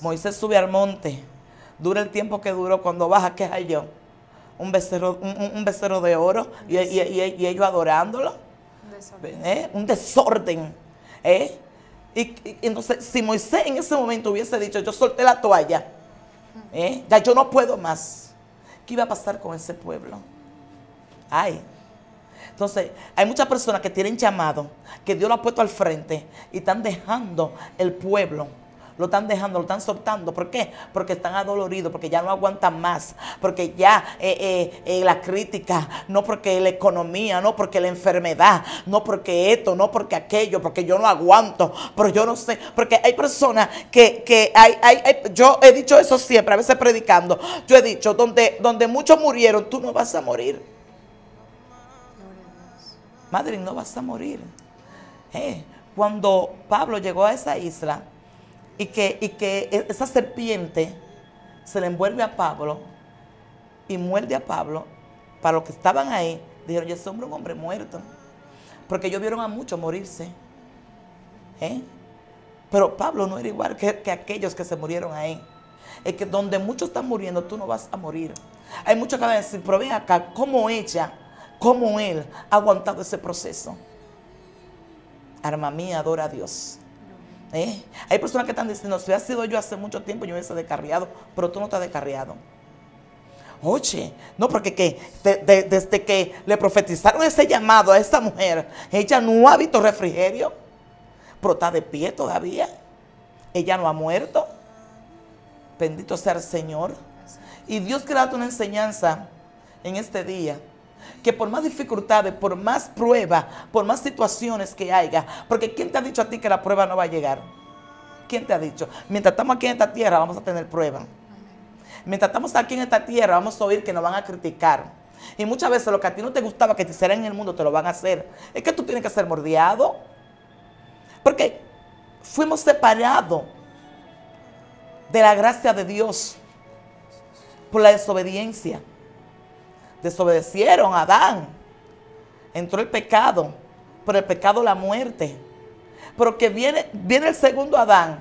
Moisés sube al monte, dura el tiempo que duró, cuando baja, ¿qué hay yo? Un becerro, un, becerro de oro y, ellos adorándolo. ¿Eh? Un desorden. ¿Eh? Y, entonces, si Moisés en ese momento hubiese dicho, yo solté la toalla, ¿Eh? Ya yo no puedo más. ¿Qué iba a pasar con ese pueblo? Ay. Entonces, hay muchas personas que tienen llamado, que Dios lo ha puesto al frente y están dejando el pueblo lo están dejando, lo están soltando. ¿Por qué? Porque están adoloridos, porque ya no aguantan más, porque ya eh, eh, eh, la crítica, no porque la economía, no porque la enfermedad, no porque esto, no porque aquello, porque yo no aguanto, pero yo no sé, porque hay personas que, hay, hay, yo he dicho eso siempre, a veces predicando, yo he dicho, donde, donde muchos murieron, tú no vas a morir. Madre, no vas a morir. cuando Pablo llegó a esa isla, y que, y que e, esa serpiente se le envuelve a Pablo y muerde a Pablo, para los que estaban ahí, dijeron, ese hombre es un hombre muerto. Porque ellos vieron a muchos morirse. ¿eh? Pero Pablo no era igual que, que, aquellos que se murieron ahí. Es que donde muchos están muriendo, tú no vas a morir. Hay muchos que van a decir, pero ven acá, ¿cómo ella, cómo él ha aguantado ese proceso? Arma mía, adora a Dios. ¿Eh? Hay personas que están diciendo, si ha sido yo hace mucho tiempo, yo hubiese descarriado, pero tú no estás descarriado. Oye, no, porque que, desde que le profetizaron ese llamado a esa mujer, ella no ha visto refrigerio, pero está de pie todavía. Ella no ha muerto. Bendito sea el Señor. Y Dios crea una enseñanza en este día que por más dificultades, por más pruebas, por más situaciones que haya, porque ¿quién te ha dicho a ti que la prueba no va a llegar? ¿Quién te ha dicho? Mientras estamos aquí en esta tierra vamos a tener pruebas. Mientras estamos aquí en esta tierra vamos a oír que nos van a criticar. Y muchas veces lo que a ti no te gustaba que te hicieran en el mundo te lo van a hacer. Es que tú tienes que ser mordiado. Porque fuimos separados de la gracia de Dios por la desobediencia desobedecieron a Adán. Entró el pecado, por el pecado la muerte. Pero que viene, viene el segundo Adán,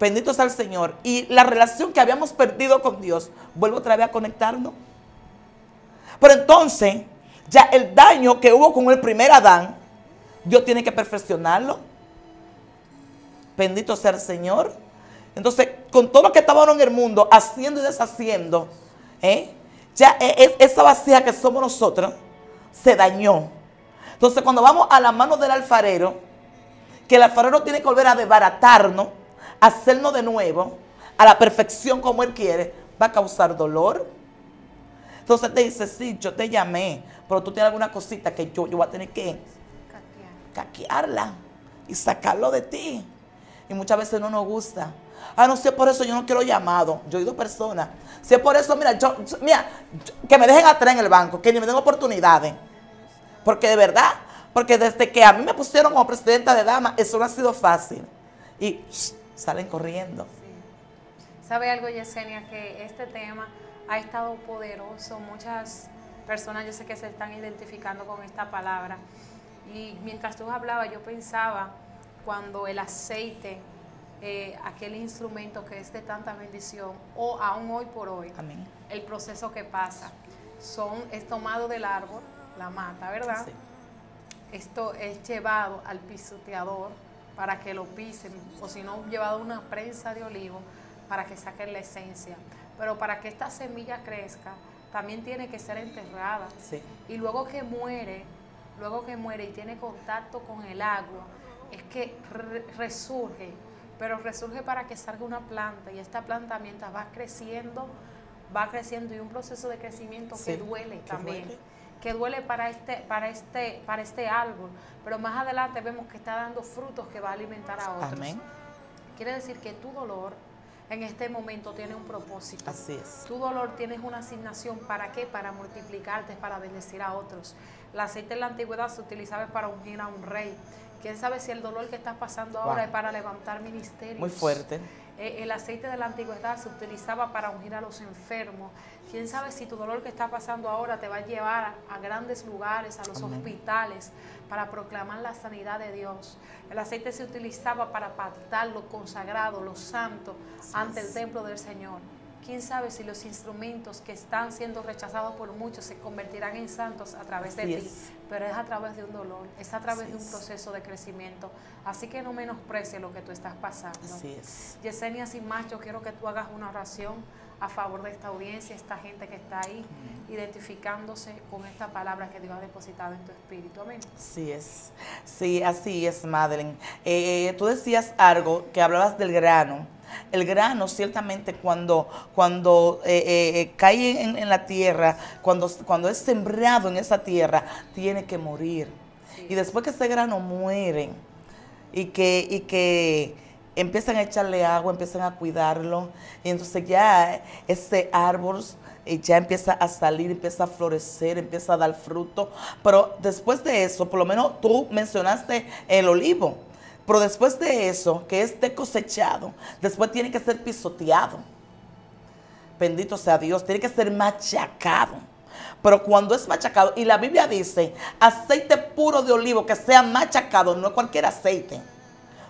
bendito sea el Señor, y la relación que habíamos perdido con Dios, vuelve otra vez a conectarnos. Pero entonces, ya el daño que hubo con el primer Adán, Dios tiene que perfeccionarlo. Bendito sea el Señor. Entonces, con todo lo que estábamos en el mundo, haciendo y deshaciendo, ¿eh? Ya e, e, esa vacía que somos nosotros se dañó. Entonces cuando vamos a la mano del alfarero, que el alfarero tiene que volver a desbaratarnos, hacernos de nuevo, a la perfección como él quiere, va a causar dolor. Entonces te dice, sí, yo te llamé, pero tú tienes alguna cosita que yo, yo voy a tener que caquearla y sacarlo de ti. Y muchas veces no nos gusta. Ah, no sé, por eso yo no quiero llamado. Yo he oído personas. Si es por eso, mira, yo, mira, que me dejen atrás en el banco, que ni me den oportunidades. Porque de verdad, porque desde que a mí me pusieron como presidenta de dama, eso no ha sido fácil. Y salen corriendo. ¿Sabe algo, Yesenia? Que este tema ha estado poderoso. Muchas personas yo sé que se están identificando con esta palabra. Y mientras tú hablabas, yo pensaba cuando el aceite eh, aquel instrumento que es de tanta bendición, o aún hoy por hoy, el proceso que pasa, son, es tomado del árbol, la mata, ¿verdad? esto es llevado al pisoteador para que lo pisen, o si no, llevado a una prensa de olivo para que saquen la esencia. Pero para que esta semilla crezca, también tiene que ser enterrada. Y luego que muere, luego que muere y tiene contacto con el agua, es que resurge, pero resurge para que salga una planta y esta planta mientras va creciendo, va creciendo y un proceso de crecimiento que duele también. que duele para este, para este, para este árbol, pero más adelante vemos que está dando frutos que va a alimentar a otros. Quiere decir que tu dolor en este momento tiene un propósito. Así es. Tu dolor tienes una asignación para qué? Para multiplicarte, para bendecir a otros. El aceite en la antigüedad se utilizaba para ungir a un rey. ¿Quién sabe si el dolor que estás pasando ahora es para levantar ministerios? Muy fuerte. Eh, el aceite de la antigüedad se utilizaba para ungir a los enfermos. ¿Quién sabe si tu dolor que está pasando ahora te va a llevar a, grandes lugares, a los hospitales, para proclamar la sanidad de Dios? El aceite se utilizaba para apartar lo consagrado, lo santo, ante el templo del Señor quién sabe si los instrumentos que están siendo rechazados por muchos se convertirán en santos a través de ti, pero es a través de un dolor, es a través de un proceso de crecimiento. Así que no menosprecie lo que tú estás pasando. Así es. Yesenia, sin más, yo quiero que tú hagas una oración a favor de esta audiencia, esta gente que está ahí, identificándose con esta palabra que Dios ha depositado en tu espíritu. Amén. Así es. Sí, así es, Madeline. Eh, eh, tú decías algo que hablabas del grano el grano ciertamente cuando, cuando eh, eh, eh, cae en, la tierra, cuando, cuando es sembrado en esa tierra, tiene que morir. Y después que ese grano muere y que, y que empiezan a echarle agua, empiezan a cuidarlo, y entonces ya ese árbol ya empieza a salir, empieza a florecer, empieza a dar fruto. Pero después de eso, por lo menos tú mencionaste el olivo. Pero después de eso, que esté cosechado, después tiene que ser pisoteado. Bendito sea Dios, tiene que ser machacado. Pero cuando es machacado, y la Biblia dice, aceite puro de olivo que sea machacado, no cualquier aceite.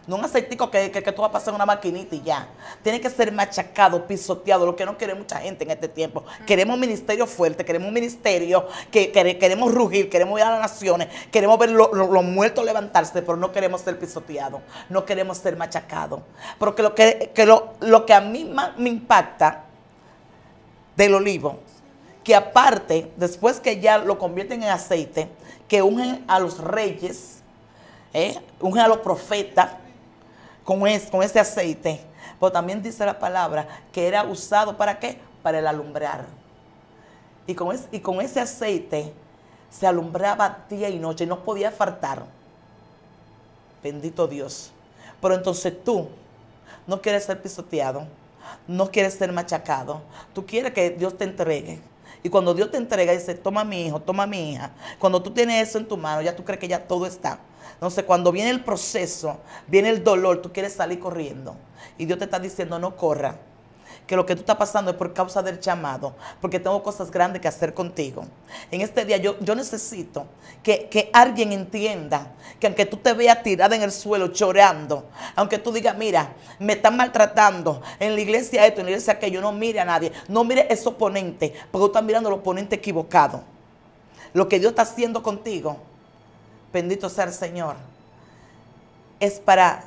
No un aceitico que, que, tú vas a pasar en una maquinita y ya. Tiene que ser machacado, pisoteado, lo que no quiere mucha gente en este tiempo. Queremos un ministerio fuerte, queremos un ministerio que, queremos rugir, queremos ir a las naciones, queremos ver los muertos levantarse, pero no queremos ser pisoteados, no queremos ser machacados. Porque lo que, lo, lo que a mí me impacta del olivo, que aparte, después que ya lo convierten en aceite, que ungen a los reyes, ¿eh? ungen a los profetas, con, con ese aceite. Pero también dice la palabra que era usado para qué? Para el alumbrar. Y con, y con ese aceite se alumbraba día y noche y no podía faltar. Bendito Dios. Pero entonces tú no quieres ser pisoteado, no quieres ser machacado, tú quieres que Dios te entregue. Y cuando Dios te entrega, dice, toma mi hijo, toma mi hija. Cuando tú tienes eso en tu mano, ya tú crees que ya todo está. Entonces, cuando viene el proceso, viene el dolor, tú quieres salir corriendo. Y Dios te está diciendo, no corra. Que lo que tú estás pasando es por causa del llamado, porque tengo cosas grandes que hacer contigo. En este día yo, yo necesito que, que alguien entienda que aunque tú te veas tirada en el suelo llorando, aunque tú digas, mira, me están maltratando en la iglesia esto, en la iglesia aquello, no mire a nadie, no mire ese oponente, porque tú estás mirando al oponente equivocado. Lo que Dios está haciendo contigo bendito sea el Señor, es para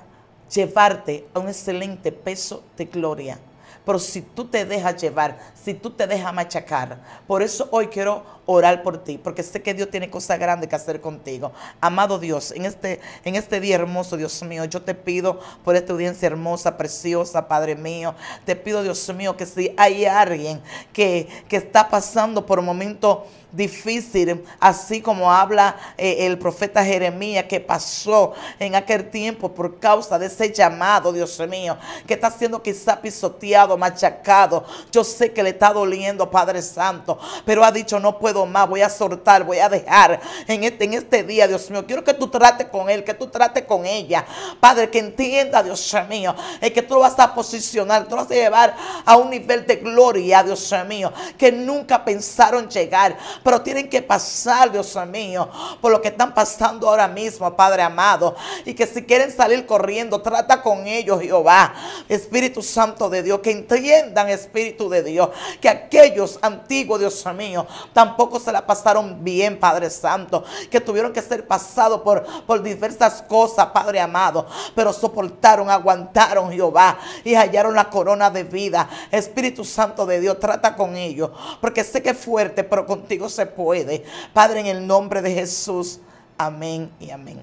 llevarte a un excelente peso de gloria. Pero si tú te dejas llevar, si tú te dejas machacar, por eso hoy quiero orar por ti, porque sé que Dios tiene cosas grandes que hacer contigo. Amado Dios, en este, en este día hermoso, Dios mío, yo te pido por esta audiencia hermosa, preciosa, Padre mío, te pido, Dios mío, que si hay alguien que, que está pasando por un momento difícil, así como habla eh, el profeta Jeremías que pasó en aquel tiempo por causa de ese llamado, Dios mío, que está siendo quizá pisoteado, machacado. Yo sé que le está doliendo, Padre Santo, pero ha dicho, no puedo más, voy a soltar, voy a dejar en este, en este día, Dios mío. Quiero que tú trates con él, que tú trates con ella, Padre, que entienda, Dios mío, es que tú lo vas a posicionar, tú lo vas a llevar a un nivel de gloria, Dios mío, que nunca pensaron llegar. Pero tienen que pasar, Dios mío, por lo que están pasando ahora mismo, Padre amado. Y que si quieren salir corriendo, trata con ellos, Jehová. Espíritu Santo de Dios, que entiendan, Espíritu de Dios, que aquellos antiguos, Dios mío, tampoco se la pasaron bien, Padre Santo, que tuvieron que ser pasados por, por diversas cosas, Padre amado, pero soportaron, aguantaron, Jehová, y hallaron la corona de vida. Espíritu Santo de Dios, trata con ellos, porque sé que es fuerte, pero contigo se puede. Padre, en el nombre de Jesús. Amén y amén.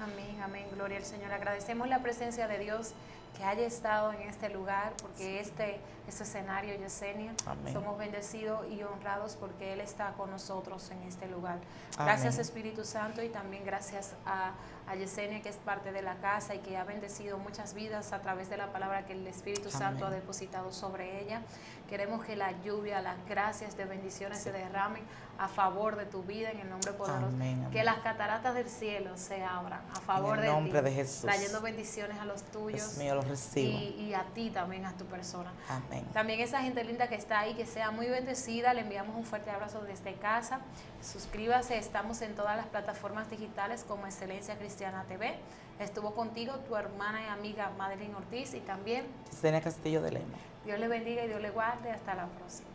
Amén, amén. Gloria al Señor. Agradecemos la presencia de Dios que haya estado en este lugar, porque este, este escenario, Yesenia, somos bendecidos y honrados porque Él está con nosotros en este lugar. Gracias Espíritu Santo y también gracias a, a, Yesenia que es parte de la casa y que ha bendecido muchas vidas a través de la palabra que el Espíritu Santo ha depositado sobre ella. Queremos que la lluvia, las gracias de bendiciones se derramen a favor de tu vida en el nombre poderoso. Que las cataratas del cielo se abran a favor en el nombre de, Jesús. Trayendo bendiciones a los tuyos. los recibo. Y, a ti también, a tu persona. Amén. También esa gente linda que está ahí, que sea muy bendecida. Le enviamos un fuerte abrazo desde casa. Suscríbase, estamos en todas las plataformas digitales como Excelencia Cristiana TV. Estuvo contigo tu hermana y amiga Madeline Ortiz y también Cristina Castillo de Lema. Dios le bendiga y Dios le guarde. Hasta la próxima.